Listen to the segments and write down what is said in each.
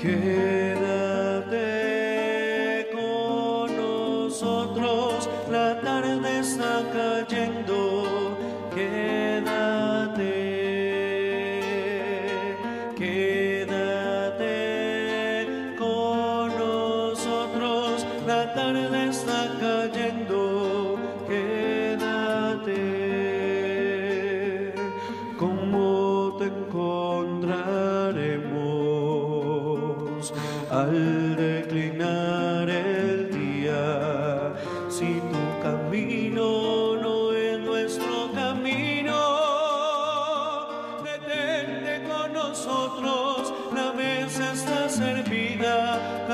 Quédate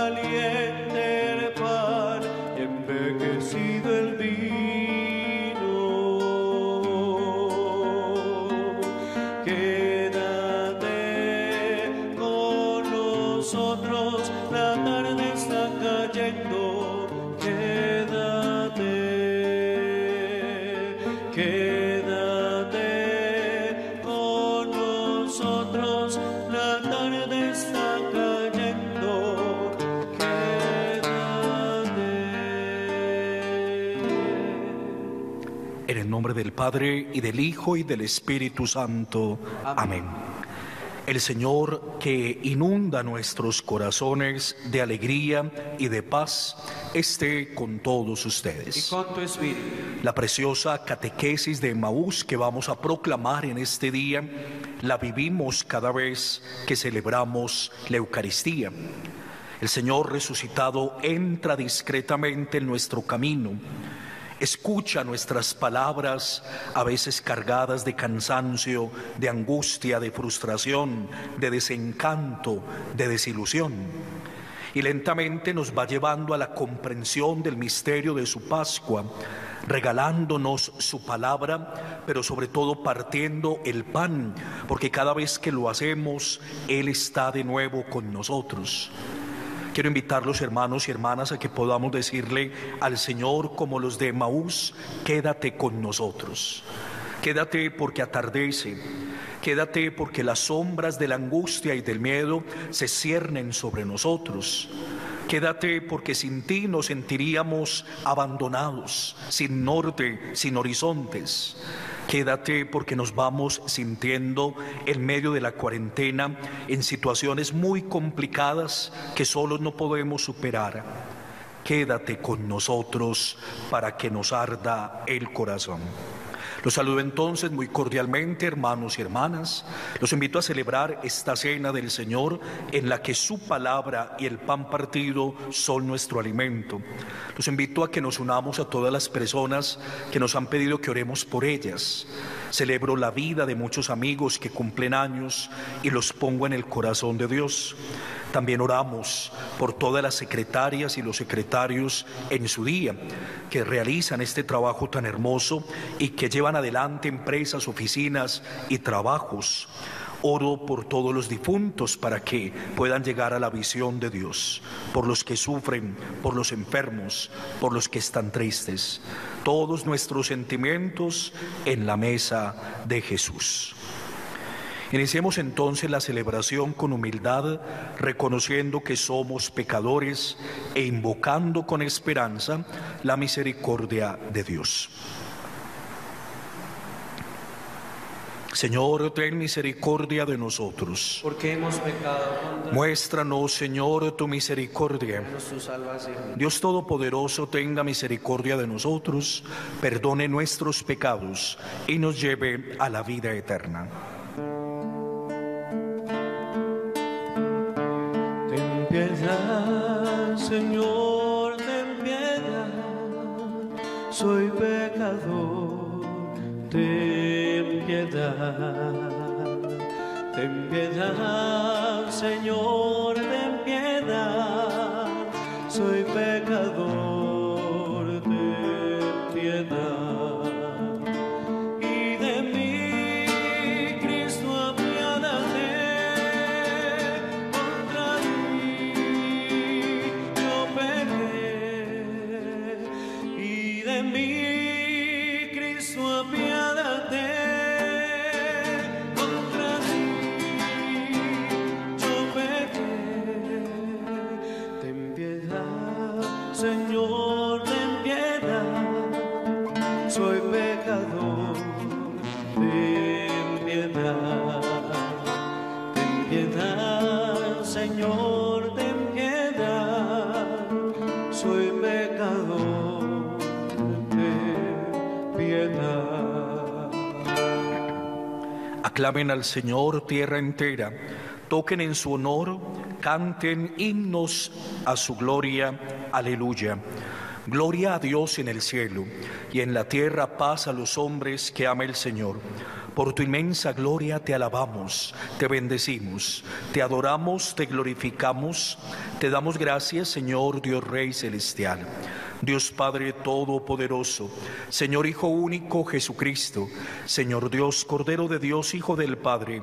aliento. Padre y del Hijo y del Espíritu Santo. Amén. El Señor que inunda nuestros corazones de alegría y de paz esté con todos Y ustedes. con tu espíritu. La preciosa catequesis de Maús que vamos a proclamar en este día la vivimos cada vez que celebramos la Eucaristía. El Señor resucitado entra discretamente en nuestro camino, escucha nuestras palabras, a veces cargadas de cansancio, de angustia, de frustración, de desencanto, de desilusión y lentamente nos va llevando a la comprensión del misterio de su Pascua, regalándonos su palabra, pero sobre todo partiendo el pan, porque cada vez que lo hacemos, Él está de nuevo con nosotros. Quiero invitar los hermanos y hermanas a que podamos decirle al Señor como los de Maús, quédate con nosotros. Quédate porque atardece. Quédate porque las sombras de la angustia y del miedo se ciernen sobre nosotros. Quédate porque sin ti nos sentiríamos abandonados, sin norte, sin horizontes. Quédate porque nos vamos sintiendo en medio de la cuarentena en situaciones muy complicadas que solos no podemos superar. Quédate con nosotros para que nos arda el corazón. Los saludo entonces muy cordialmente, hermanos y hermanas. Los invito a celebrar esta cena del Señor en la que su palabra y el pan partido son nuestro alimento. Los invito a que nos unamos a todas las personas que nos han pedido que oremos por ellas. Celebro la vida de muchos amigos que cumplen años y los pongo en el corazón de Dios. También oramos por todas las secretarias y los secretarios en su día que realizan este trabajo tan hermoso y que llevan adelante empresas, oficinas y trabajos. Oro por todos los difuntos para que puedan llegar a la visión de Dios, por los que sufren, por los enfermos, por los que están tristes. Todos nuestros sentimientos en la mesa de Jesús. Iniciemos entonces la celebración con humildad, reconociendo que somos pecadores e invocando con esperanza la misericordia de Dios. Señor, ten misericordia de nosotros. Porque hemos pecado contra Muéstranos, Señor, tu misericordia. Dios Todopoderoso tenga misericordia de nosotros, perdone nuestros pecados y nos lleve a la vida eterna. Ten piedad, Señor, ten piedad. Soy pecador, ten piedad. Ten piedad, Señor, ten piedad. Soy pecador, ten piedad. Y de mí, Cristo, apiádate. Contra ti yo pequé. Y de mí, Aclamen al Señor tierra entera, toquen en su honor, canten himnos a su gloria, aleluya. Gloria a Dios en el cielo y en la tierra paz a los hombres que ama el Señor. Por tu inmensa gloria te alabamos, te bendecimos, te adoramos, te glorificamos, te damos gracias, Señor Dios Rey Celestial. Dios Padre Todopoderoso, Señor Hijo único Jesucristo, Señor Dios, Cordero de Dios, Hijo del Padre,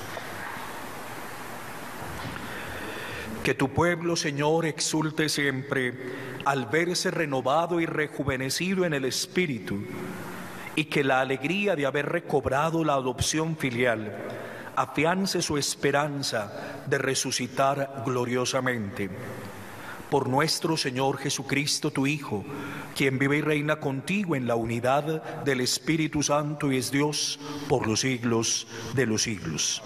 Que tu pueblo, Señor, exulte siempre al verse renovado y rejuvenecido en el Espíritu, y que la alegría de haber recobrado la adopción filial afiance su esperanza de resucitar gloriosamente. Por nuestro Señor Jesucristo, tu Hijo, quien vive y reina contigo en la unidad del Espíritu Santo y es Dios por los siglos de los siglos.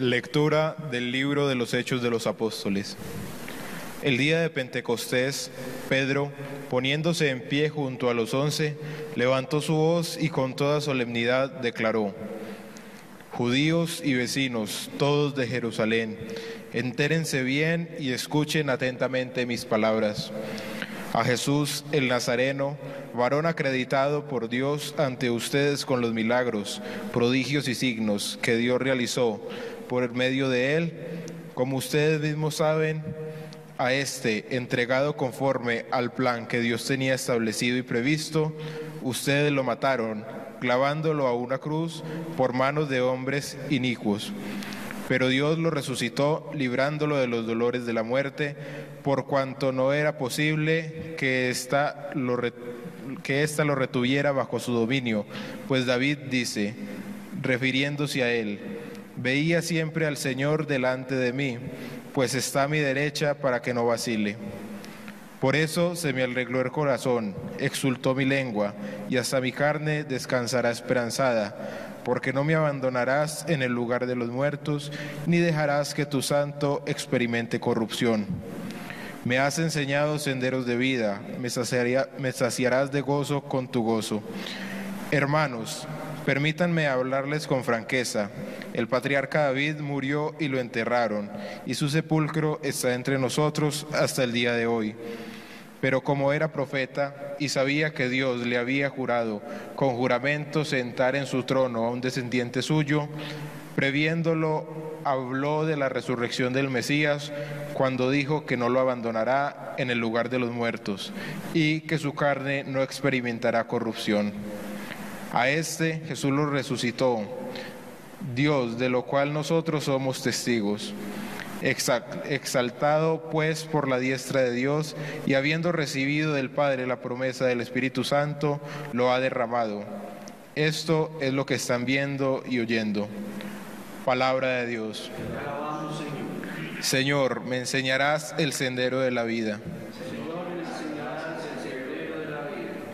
Lectura del libro de los Hechos de los Apóstoles. El día de Pentecostés, Pedro, poniéndose en pie junto a los once, levantó su voz y con toda solemnidad declaró, Judíos y vecinos, todos de Jerusalén, entérense bien y escuchen atentamente mis palabras. A Jesús el Nazareno, varón acreditado por Dios ante ustedes con los milagros, prodigios y signos que Dios realizó por medio de él, como ustedes mismos saben, a este, entregado conforme al plan que Dios tenía establecido y previsto, ustedes lo mataron, clavándolo a una cruz por manos de hombres inicuos. Pero Dios lo resucitó, librándolo de los dolores de la muerte, por cuanto no era posible que ésta lo, que ésta lo retuviera bajo su dominio. Pues David dice, refiriéndose a él, Veía siempre al Señor delante de mí, pues está a mi derecha para que no vacile. Por eso se me arregló el corazón, exultó mi lengua, y hasta mi carne descansará esperanzada, porque no me abandonarás en el lugar de los muertos, ni dejarás que tu santo experimente corrupción. Me has enseñado senderos de vida, me, me saciarás de gozo con tu gozo. Hermanos, Permítanme hablarles con franqueza. El patriarca David murió y lo enterraron, y su sepulcro está entre nosotros hasta el día de hoy. Pero como era profeta y sabía que Dios le había jurado con juramento sentar en su trono a un descendiente suyo, previéndolo, habló de la resurrección del Mesías cuando dijo que no lo abandonará en el lugar de los muertos y que su carne no experimentará corrupción. A este Jesús lo resucitó, Dios, de lo cual nosotros somos testigos. Exaltado pues por la diestra de Dios y habiendo recibido del Padre la promesa del Espíritu Santo, lo ha derramado. Esto es lo que están viendo y oyendo. Palabra de Dios. Señor, me enseñarás el sendero de la vida.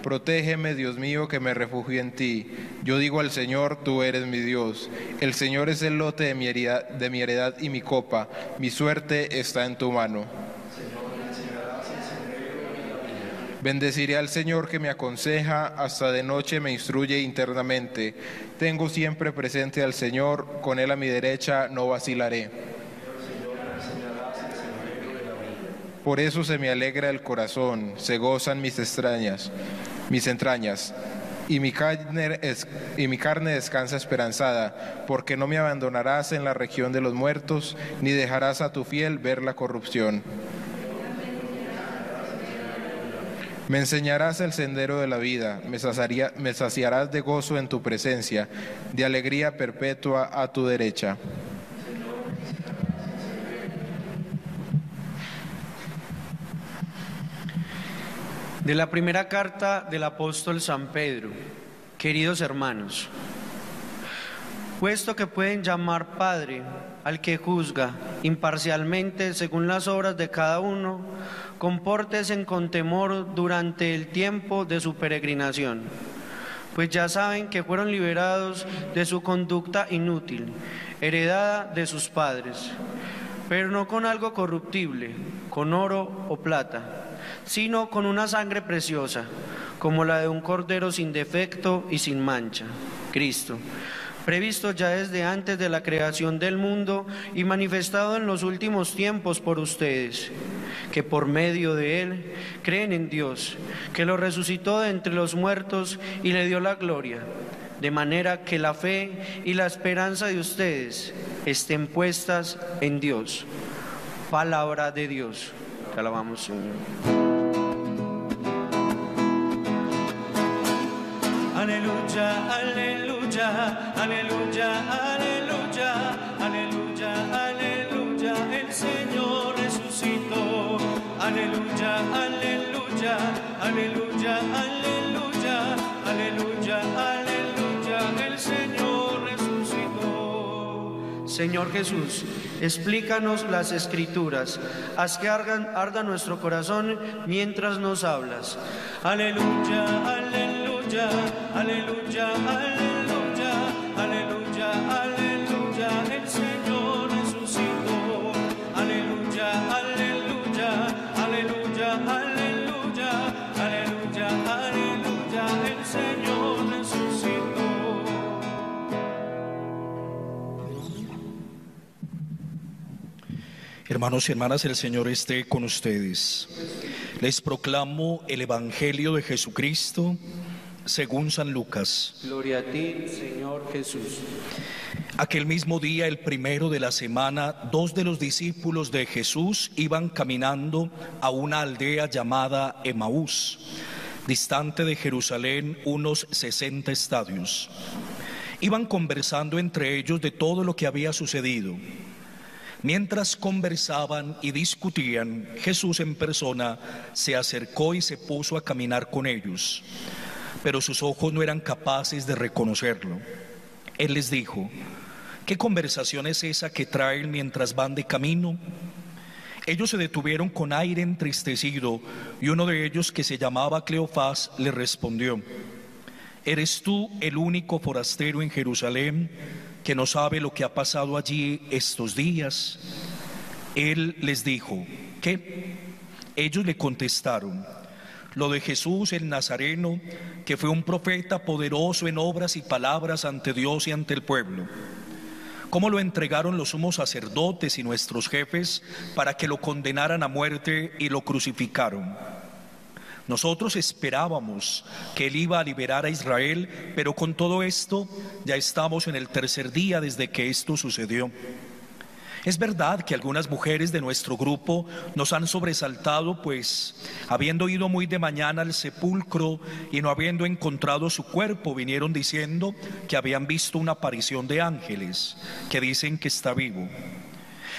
Protégeme, Dios mío, que me refugio en ti. Yo digo al Señor, tú eres mi Dios. El Señor es el lote de mi heredad, de mi heredad y mi copa. Mi suerte está en tu mano. Bendeciré al Señor que me aconseja, hasta de noche me instruye internamente. Tengo siempre presente al Señor, con Él a mi derecha no vacilaré. Por eso se me alegra el corazón, se gozan mis extrañas mis entrañas, y mi, carne descansa esperanzada, porque no me abandonarás en la región de los muertos, ni dejarás a tu fiel ver la corrupción. Me enseñarás el sendero de la vida, me, me saciarás de gozo en tu presencia, de alegría perpetua a tu derecha. De la primera carta del apóstol San Pedro, queridos hermanos, puesto que pueden llamar Padre al que juzga imparcialmente según las obras de cada uno, compórtese con temor durante el tiempo de su peregrinación, pues ya saben que fueron liberados de su conducta inútil, heredada de sus padres, pero no con algo corruptible, con oro o plata sino con una sangre preciosa, como la de un cordero sin defecto y sin mancha, Cristo, previsto ya desde antes de la creación del mundo y manifestado en los últimos tiempos por ustedes, que por medio de Él creen en Dios, que lo resucitó de entre los muertos y le dio la gloria, de manera que la fe y la esperanza de ustedes estén puestas en Dios. Palabra de Dios. Te alabamos. Aleluya, aleluya, aleluya, aleluya, aleluya, aleluya, el Señor resucitó. Aleluya, aleluya, aleluya, aleluya, aleluya, aleluya, el Señor resucitó. Señor Jesús, explícanos las escrituras, haz que arda nuestro corazón mientras nos hablas. Aleluya, aleluya, aleluya, aleluya, aleluya, aleluya, el Señor resucitó. Aleluya, aleluya, aleluya, aleluya, aleluya, aleluya, el Señor resucitó. Hermanos y hermanas, el Señor esté con ustedes. Les proclamo el Evangelio de Jesucristo según San Lucas. Gloria a ti, Señor Jesús. Aquel mismo día, el primero de la semana, dos de los discípulos de Jesús iban caminando a una aldea llamada Emaús, distante de Jerusalén unos 60 estadios. Iban conversando entre ellos de todo lo que había sucedido. Mientras conversaban y discutían, Jesús en persona se acercó y se puso a caminar con ellos, pero sus ojos no eran capaces de reconocerlo. Él les dijo, ¿qué conversación es esa que traen mientras van de camino? Ellos se detuvieron con aire entristecido y uno de ellos, que se llamaba Cleofás, le respondió, ¿eres tú el único forastero en Jerusalén que no sabe lo que ha pasado allí estos días? Él les dijo, ¿qué? Ellos le contestaron, lo de Jesús el Nazareno, que fue un profeta poderoso en obras y palabras ante Dios y ante el pueblo. ¿Cómo lo entregaron los sumos sacerdotes y nuestros jefes para que lo condenaran a muerte y lo crucificaron? Nosotros esperábamos que Él iba a liberar a Israel, pero con todo esto ya estamos en el tercer día desde que esto sucedió. Es verdad que algunas mujeres de nuestro grupo nos han sobresaltado, pues habiendo ido muy de mañana al sepulcro y no habiendo encontrado su cuerpo, vinieron diciendo que habían visto una aparición de ángeles, que dicen que está vivo.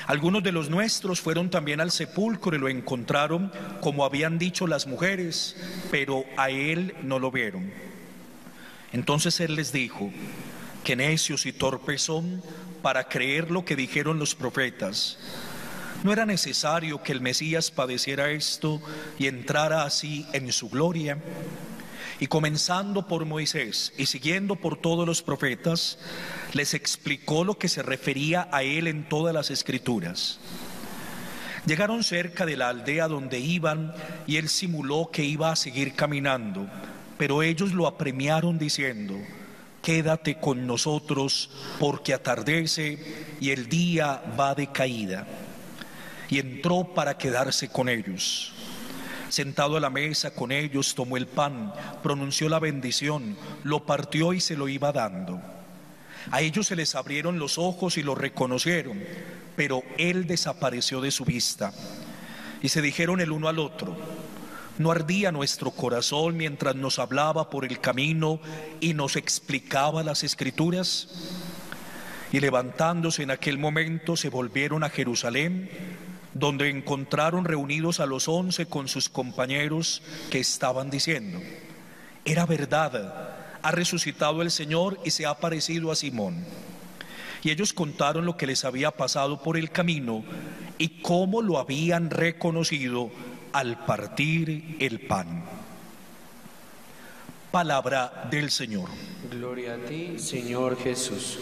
Algunos de los nuestros fueron también al sepulcro y lo encontraron como habían dicho las mujeres, pero a él no lo vieron. Entonces él les dijo, que necios y torpes son para creer lo que dijeron los profetas. No era necesario que el Mesías padeciera esto y entrara así en su gloria. Y comenzando por Moisés y siguiendo por todos los profetas, les explicó lo que se refería a él en todas las escrituras. Llegaron cerca de la aldea donde iban y él simuló que iba a seguir caminando, pero ellos lo apremiaron diciendo, quédate con nosotros porque atardece y el día va de caída. Y entró para quedarse con ellos. Sentado a la mesa con ellos, tomó el pan, pronunció la bendición, lo partió y se lo iba dando. A ellos se les abrieron los ojos y lo reconocieron, pero él desapareció de su vista. Y se dijeron el uno al otro, ¿No ardía nuestro corazón mientras nos hablaba por el camino y nos explicaba las escrituras? Y levantándose en aquel momento se volvieron a Jerusalén, donde encontraron reunidos a los once con sus compañeros que estaban diciendo, era verdad, ha resucitado el Señor y se ha aparecido a Simón. Y ellos contaron lo que les había pasado por el camino y cómo lo habían reconocido al partir el pan. Palabra del Señor. Gloria a ti, Señor Jesús.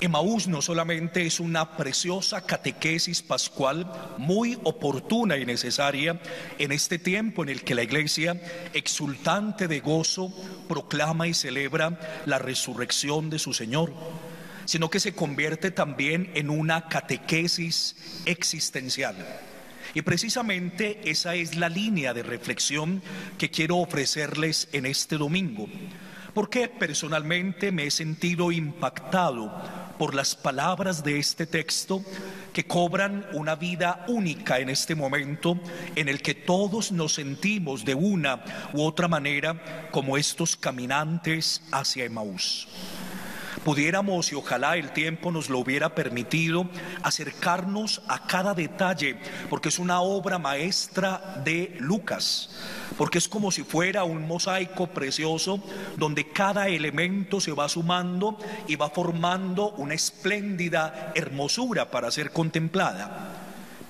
Emaús no solamente es una preciosa catequesis pascual muy oportuna y necesaria en este tiempo en el que la iglesia, exultante de gozo, proclama y celebra la resurrección de su Señor, sino que se convierte también en una catequesis existencial. Y precisamente esa es la línea de reflexión que quiero ofrecerles en este domingo, porque personalmente me he sentido impactado por las palabras de este texto que cobran una vida única en este momento en el que todos nos sentimos de una u otra manera como estos caminantes hacia Emaús pudiéramos, y ojalá el tiempo nos lo hubiera permitido, acercarnos a cada detalle, porque es una obra maestra de Lucas, porque es como si fuera un mosaico precioso donde cada elemento se va sumando y va formando una espléndida hermosura para ser contemplada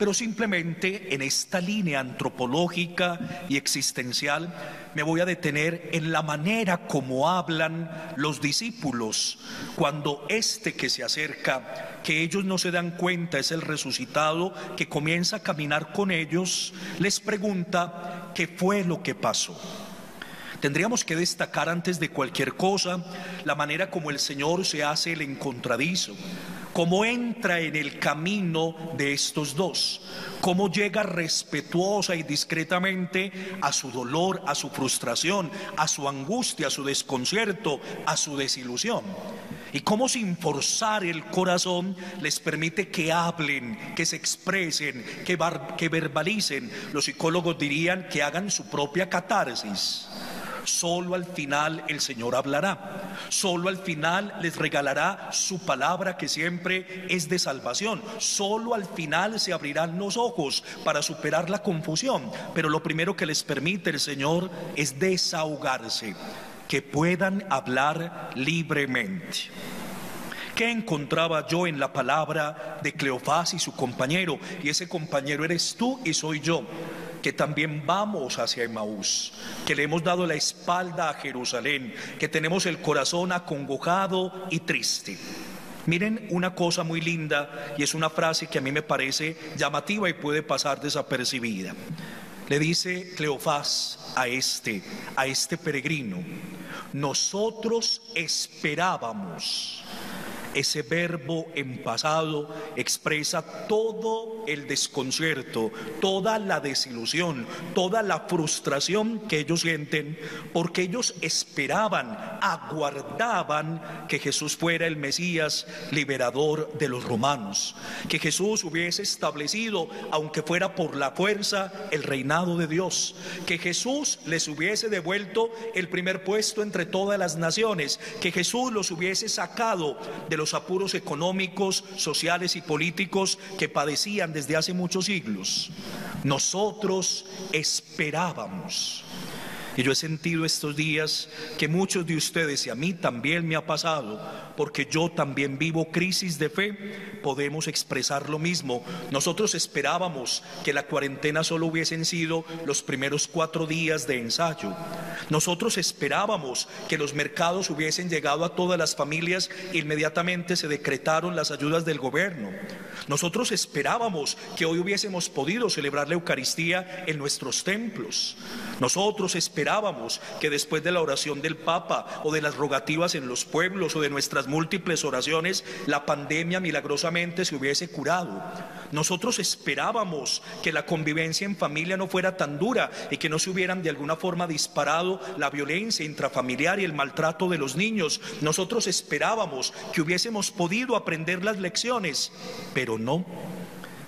pero simplemente en esta línea antropológica y existencial me voy a detener en la manera como hablan los discípulos cuando este que se acerca, que ellos no se dan cuenta es el resucitado que comienza a caminar con ellos, les pregunta qué fue lo que pasó. Tendríamos que destacar antes de cualquier cosa la manera como el Señor se hace el encontradizo cómo entra en el camino de estos dos, cómo llega respetuosa y discretamente a su dolor, a su frustración, a su angustia, a su desconcierto, a su desilusión. Y cómo sin forzar el corazón les permite que hablen, que se expresen, que, verbalicen. Los psicólogos dirían que hagan su propia catarsis. Solo al final el Señor hablará. Solo al final les regalará su palabra que siempre es de salvación. Solo al final se abrirán los ojos para superar la confusión. Pero lo primero que les permite el Señor es desahogarse, que puedan hablar libremente. ¿Qué encontraba yo en la palabra de Cleofás y su compañero? Y ese compañero eres tú y soy yo que también vamos hacia Emaús, que le hemos dado la espalda a Jerusalén, que tenemos el corazón acongojado y triste. Miren una cosa muy linda y es una frase que a mí me parece llamativa y puede pasar desapercibida. Le dice Cleofás a este, a este peregrino, nosotros esperábamos ese verbo en pasado expresa todo el desconcierto, toda la desilusión, toda la frustración que ellos sienten, porque ellos esperaban, aguardaban que Jesús fuera el Mesías liberador de los romanos, que Jesús hubiese establecido, aunque fuera por la fuerza, el reinado de Dios, que Jesús les hubiese devuelto el primer puesto entre todas las naciones, que Jesús los hubiese sacado de los apuros económicos, sociales y políticos que padecían desde hace muchos siglos. Nosotros esperábamos. Y yo he sentido estos días que muchos de ustedes, y a mí también me ha pasado, porque yo también vivo crisis de fe, podemos expresar lo mismo. Nosotros esperábamos que la cuarentena solo hubiesen sido los primeros cuatro días de ensayo. Nosotros esperábamos que los mercados hubiesen llegado a todas las familias e inmediatamente se decretaron las ayudas del gobierno. Nosotros esperábamos que hoy hubiésemos podido celebrar la Eucaristía en nuestros templos. Nosotros esperábamos que después de la oración del Papa o de las rogativas en los pueblos o de nuestras múltiples oraciones, la pandemia milagrosamente se hubiese curado. Nosotros esperábamos que la convivencia en familia no fuera tan dura y que no se hubieran de alguna forma disparado la violencia intrafamiliar y el maltrato de los niños. Nosotros esperábamos que hubiésemos podido aprender las lecciones, pero no.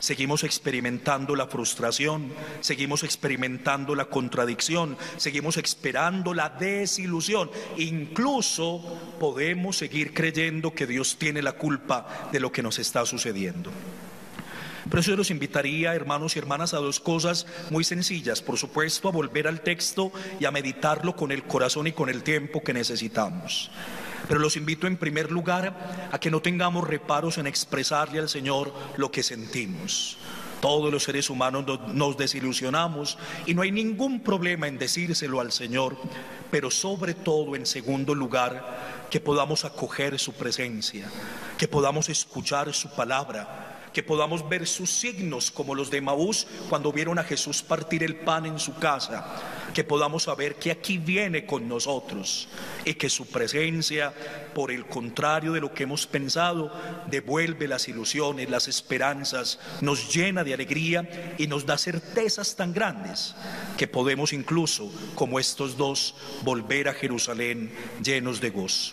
Seguimos experimentando la frustración, seguimos experimentando la contradicción, seguimos esperando la desilusión. Incluso podemos seguir creyendo que Dios tiene la culpa de lo que nos está sucediendo. Pero eso yo los invitaría, hermanos y hermanas, a dos cosas muy sencillas. Por supuesto, a volver al texto y a meditarlo con el corazón y con el tiempo que necesitamos. Pero los invito en primer lugar a que no tengamos reparos en expresarle al Señor lo que sentimos. Todos los seres humanos nos desilusionamos y no hay ningún problema en decírselo al Señor, pero sobre todo en segundo lugar, que podamos acoger su presencia, que podamos escuchar su palabra, que podamos ver sus signos como los de Maús cuando vieron a Jesús partir el pan en su casa, que podamos saber que aquí viene con nosotros y que su presencia, por el contrario de lo que hemos pensado, devuelve las ilusiones, las esperanzas, nos llena de alegría y nos da certezas tan grandes que podemos incluso, como estos dos, volver a Jerusalén llenos de gozo.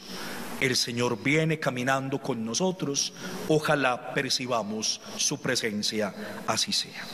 El Señor viene caminando con nosotros. Ojalá percibamos su presencia. Así sea.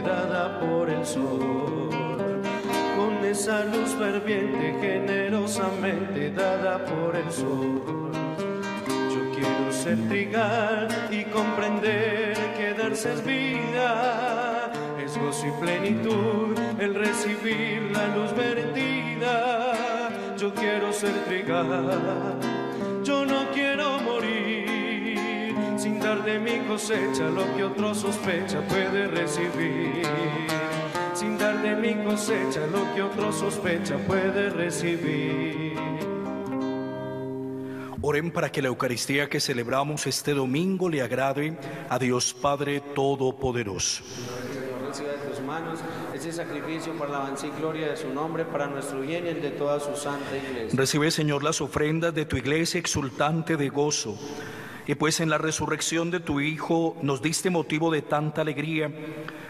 Dada por el sol. Con esa luz ferviente generosamente dada por el sol. Yo quiero ser trigal y comprender que darse es vida, es gozo y plenitud el recibir la luz vertida. Yo quiero ser trigal, de mi cosecha lo que otro sospecha puede recibir. Sin dar de mi cosecha lo que otro sospecha puede recibir. Oren para que la Eucaristía que celebramos este domingo le agrade a Dios Padre Todopoderoso. De tus manos ese sacrificio para la y gloria de su nombre, para nuestro bien y el de toda su santa iglesia. Recibe, Señor, las ofrendas de tu iglesia exultante de gozo. Y pues en la resurrección de tu Hijo nos diste motivo de tanta alegría,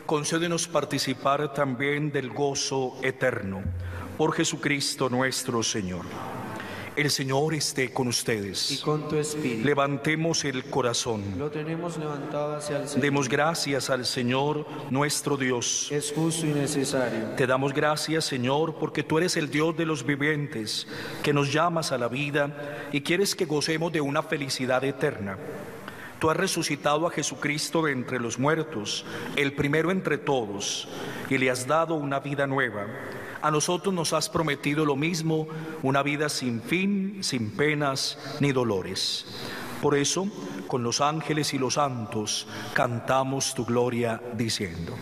concédenos participar también del gozo eterno. Por Jesucristo nuestro Señor. El Señor esté con Y ustedes. con tu espíritu. Levantemos el corazón. Lo tenemos levantado hacia el Señor. Demos gracias al Señor nuestro Dios. Es justo y necesario. Te damos gracias, Señor, porque tú eres el Dios de los vivientes, que nos llamas a la vida y quieres que gocemos de una felicidad eterna. Tú has resucitado a Jesucristo de entre los muertos, el primero entre todos, y le has dado una vida nueva. A nosotros nos has prometido lo mismo, una vida sin fin, sin penas ni dolores. Por eso, con los ángeles y los santos, cantamos tu gloria diciendo.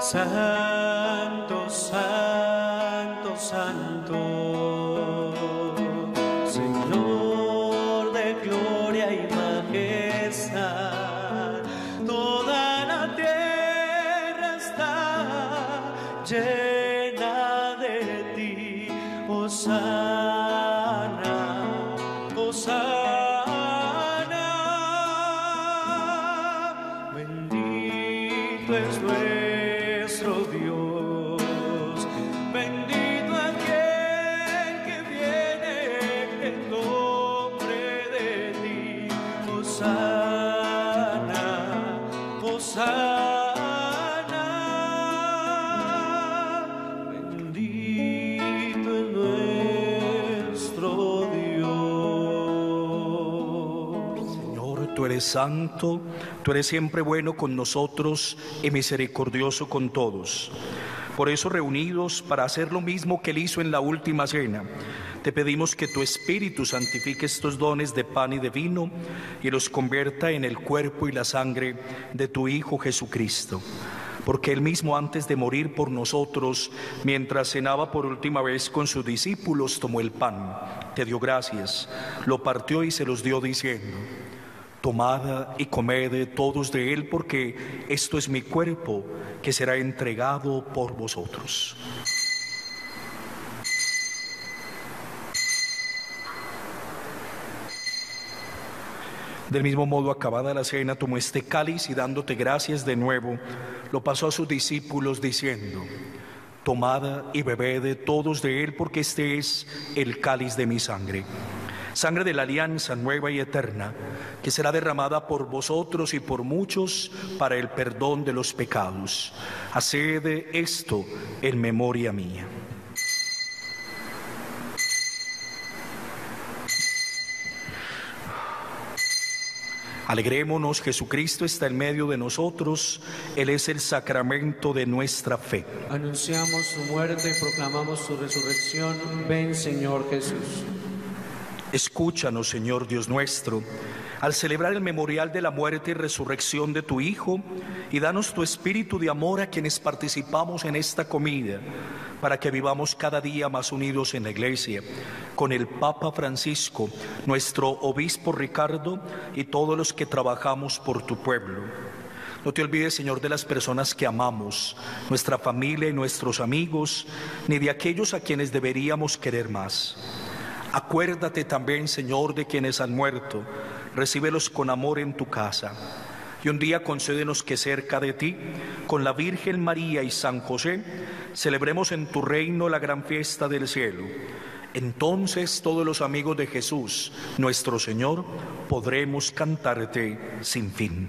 Santo, santo, santo, llena de ti, Osana, santo, tú eres siempre bueno con nosotros y misericordioso con todos. Por eso reunidos para hacer lo mismo que él hizo en la última cena, te pedimos que tu Espíritu santifique estos dones de pan y de vino y los convierta en el cuerpo y la sangre de tu Hijo Jesucristo. Porque él mismo antes de morir por nosotros, mientras cenaba por última vez con sus discípulos, tomó el pan, te dio gracias, lo partió y se los dio diciendo, tomad y comed todos de él, porque esto es mi cuerpo que será entregado por vosotros. Del mismo modo, acabada la cena, tomó este cáliz y dándote gracias de nuevo, lo pasó a sus discípulos diciendo, tomad y bebed todos de él, porque este es el cáliz de mi sangre, sangre de la alianza nueva y eterna, que será derramada por vosotros y por muchos para el perdón de los pecados. Haced esto en memoria mía. Alegrémonos, Jesucristo está en medio de nosotros, Él es el sacramento de nuestra fe. Anunciamos su muerte y proclamamos su resurrección. Ven, Señor Jesús. Escúchanos, Señor Dios nuestro, al celebrar el memorial de la muerte y resurrección de tu Hijo, y danos tu espíritu de amor a quienes participamos en esta comida para que vivamos cada día más unidos en la iglesia, con el Papa Francisco, nuestro obispo Ricardo y todos los que trabajamos por tu pueblo. No te olvides, Señor, de las personas que amamos, nuestra familia y nuestros amigos, ni de aquellos a quienes deberíamos querer más. Acuérdate también, Señor, de quienes han muerto, recíbelos con amor en tu casa y un día concédenos que cerca de ti, con la Virgen María y San José, celebremos en tu reino la gran fiesta del cielo. Entonces todos los amigos de Jesús, nuestro Señor, podremos cantarte sin fin.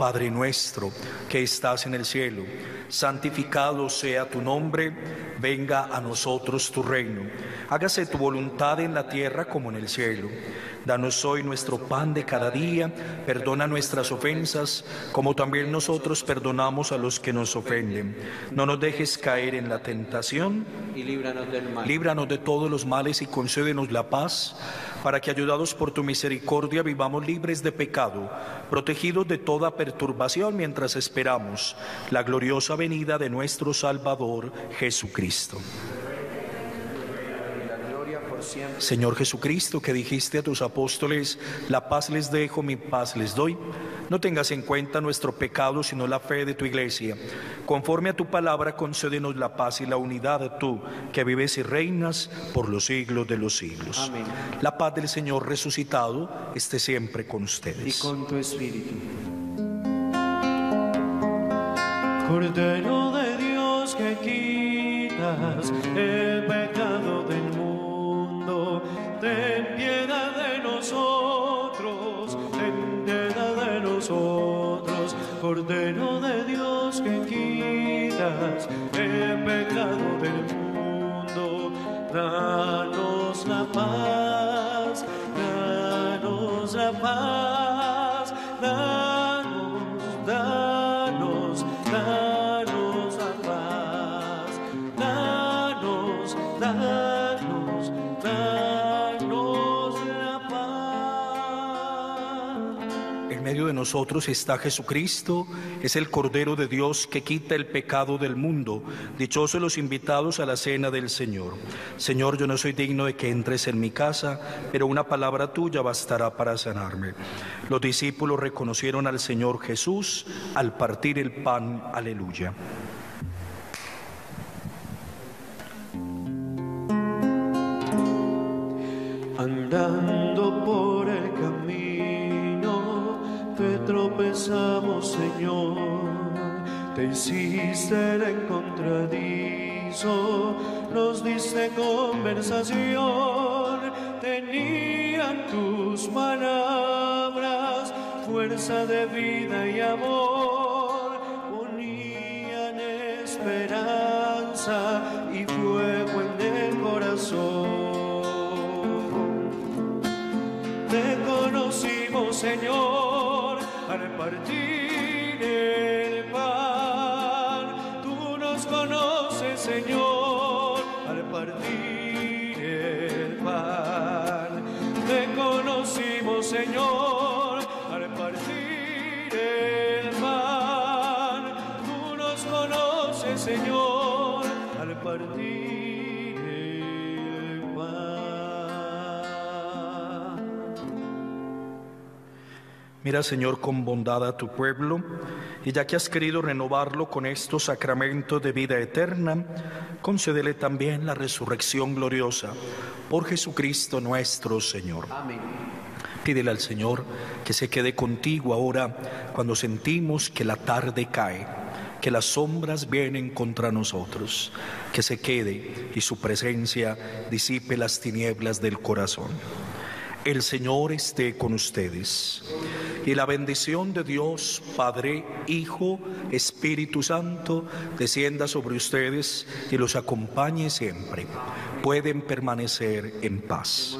Padre nuestro que estás en el cielo, santificado sea tu nombre, venga a nosotros tu reino. Hágase tu voluntad en la tierra como en el cielo. Danos hoy nuestro pan de cada día, perdona nuestras ofensas, como también nosotros perdonamos a los que nos ofenden. No nos dejes caer en la tentación y líbranos del mal. Líbranos de todos los males y concédenos la paz, para que ayudados por tu misericordia vivamos libres de pecado, protegidos de toda perturbación mientras esperamos la gloriosa venida de nuestro Salvador Jesucristo. Señor Jesucristo, que dijiste a tus apóstoles, la paz les dejo, mi paz les doy. No tengas en cuenta nuestro pecado, sino la fe de tu iglesia. Conforme a tu palabra, concédenos la paz y la unidad, tú, que vives y reinas por los siglos de los siglos. Amén. La paz del Señor resucitado esté siempre con Y ustedes. con tu espíritu. Cordero de Dios que quitas el pecado ten piedad de nosotros, ten piedad de nosotros. Cordero de Dios que quitas el pecado del mundo, danos la paz, danos la paz, En medio de nosotros está Jesucristo, es el Cordero de Dios que quita el pecado del mundo. Dichosos los invitados a la cena del Señor. Señor, yo no soy digno de que entres en mi casa, pero una palabra tuya bastará para sanarme. Los discípulos reconocieron al Señor Jesús al partir el pan. Aleluya. Eran tus palabras, fuerza de vida y amor, ponían esperanza y fuego en el corazón. Te conocimos, Señor, al partir el pan. Mira, Señor, con bondad a tu pueblo, y ya que has querido renovarlo con estos sacramentos de vida eterna, concédele también la resurrección gloriosa por Jesucristo nuestro Señor. Amén. Pídele al Señor que se quede contigo ahora cuando sentimos que la tarde cae, que las sombras vienen contra nosotros, que se quede y su presencia disipe las tinieblas del corazón. El Señor esté con ustedes. Y la bendición de Dios, Padre, Hijo, Espíritu Santo, descienda sobre ustedes y los acompañe siempre. Pueden permanecer en paz.